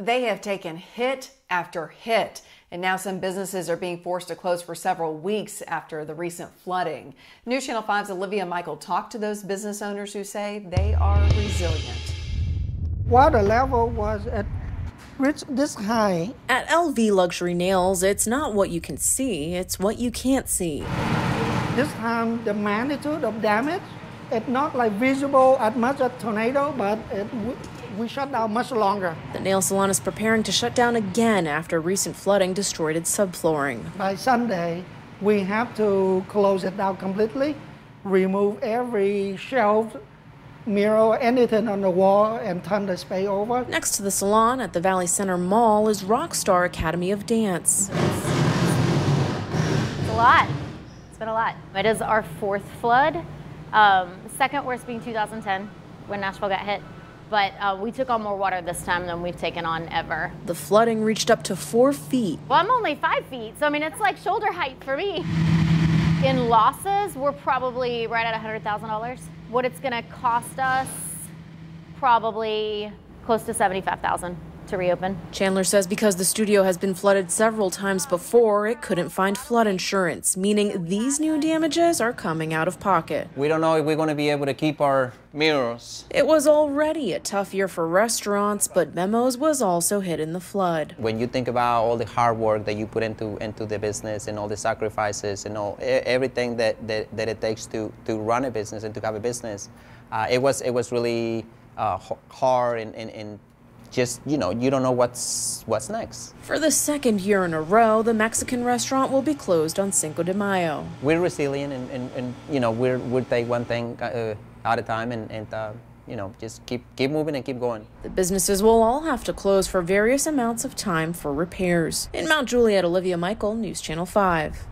They have taken hit after hit, and now some businesses are being forced to close for several weeks after the recent flooding. News Channel 5's Olivia Michael talked to those business owners who say they are resilient. Water level was at reached this high. At LV Luxury Nails, it's not what you can see, it's what you can't see. This time, the magnitude of damage, it's not like visible as much as tornado, but it, we shut down much longer. The nail salon is preparing to shut down again after recent flooding destroyed its subflooring. By Sunday, we have to close it down completely, remove every shelf mirror anything on the wall and turn the space over. Next to the salon at the Valley Center Mall is Rockstar Academy of Dance. It's a lot. It's been a lot. It is our fourth flood. Um, second worst being 2010 when Nashville got hit. But uh, we took on more water this time than we've taken on ever. The flooding reached up to four feet. Well, I'm only five feet, so I mean, it's like shoulder height for me. In losses, we're probably right at $100,000. What it's gonna cost us, probably close to 75,000 to reopen. Chandler says because the studio has been flooded several times before, it couldn't find flood insurance, meaning these new damages are coming out of pocket. We don't know if we're going to be able to keep our mirrors. It was already a tough year for restaurants, but Memos was also hit in the flood. When you think about all the hard work that you put into into the business and all the sacrifices and all everything that, that, that it takes to, to run a business and to have a business, uh, it was it was really uh, hard and, and, and just you know you don't know what's what's next. For the second year in a row, the Mexican restaurant will be closed on Cinco de Mayo. We're resilient and, and, and you know we're we'll take one thing uh, at a time and, and uh, you know just keep keep moving and keep going. The businesses will all have to close for various amounts of time for repairs. In Mount Juliet, Olivia Michael, News Channel 5.